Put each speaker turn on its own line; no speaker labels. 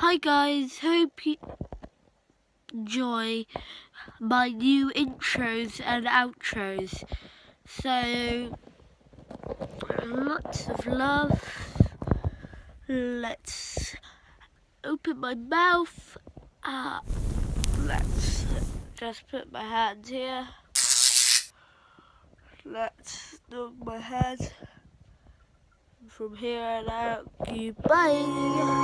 Hi guys, hope you enjoy my new intros and outros. So, lots of love. Let's open my mouth. Uh, let's just put my hands here. Let's dog my head. From here on out, goodbye.